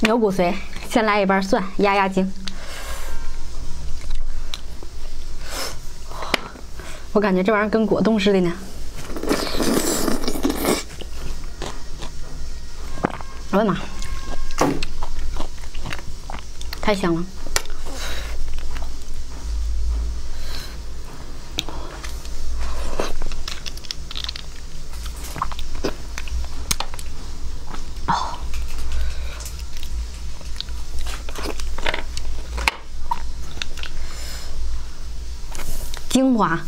牛骨髓，先来一瓣蒜压压惊。我感觉这玩意儿跟果冻似的呢。我的妈！太香了。精华，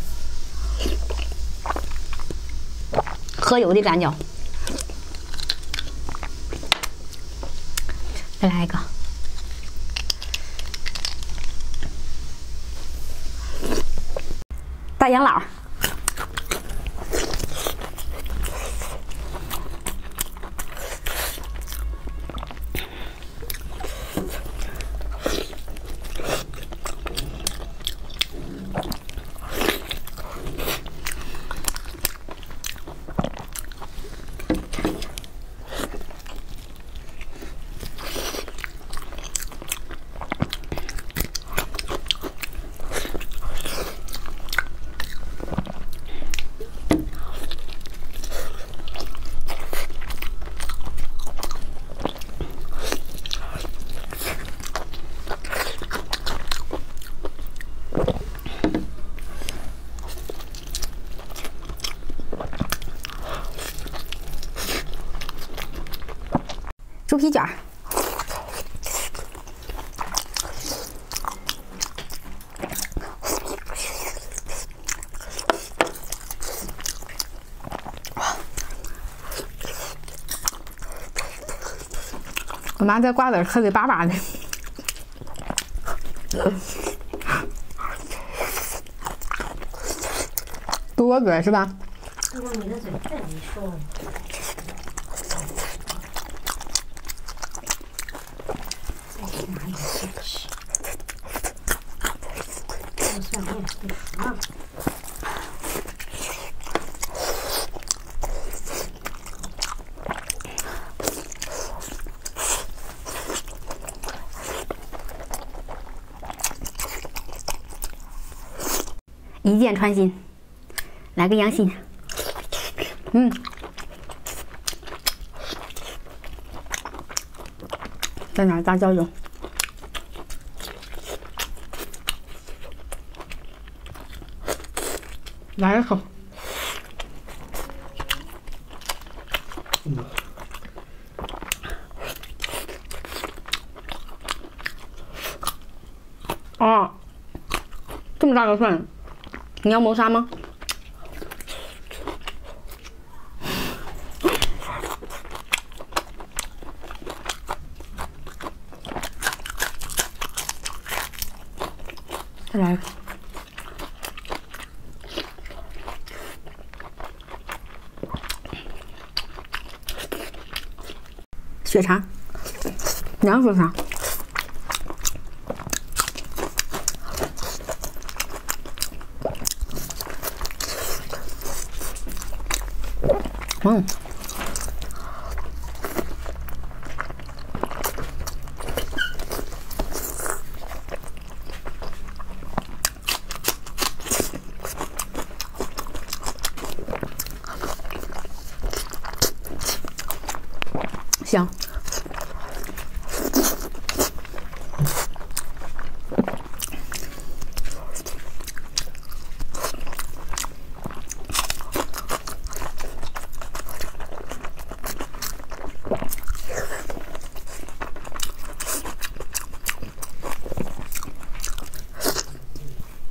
喝油的感觉。再来一个，大养老。猪皮卷儿，我妈这瓜子磕的巴巴的，多嘴是吧？你一箭穿心，来个羊心，嗯，再拿大椒油。来一口，啊，这么大个蒜，你要谋杀吗？再来一个。血肠，你要说啥？嗯。行。